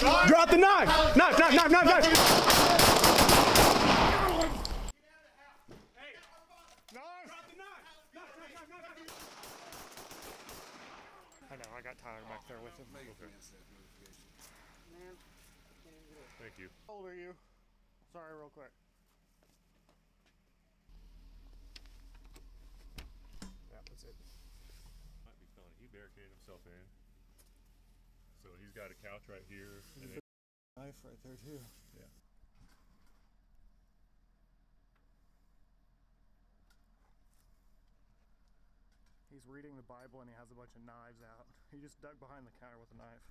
Drop the knife! Knife, knife, knife, knife, knife! Drop the knife! Knife, knife, knife, knife! I know, I got Tyler back there with him. Thank you. How old are you? Sorry, real quick. Yeah, that's it. Might be funny. He barricaded himself in. He's got a couch right here. And then, Knife right there too. yeah. He's reading the Bible and he has a bunch of knives out. He just ducked behind the counter with a knife.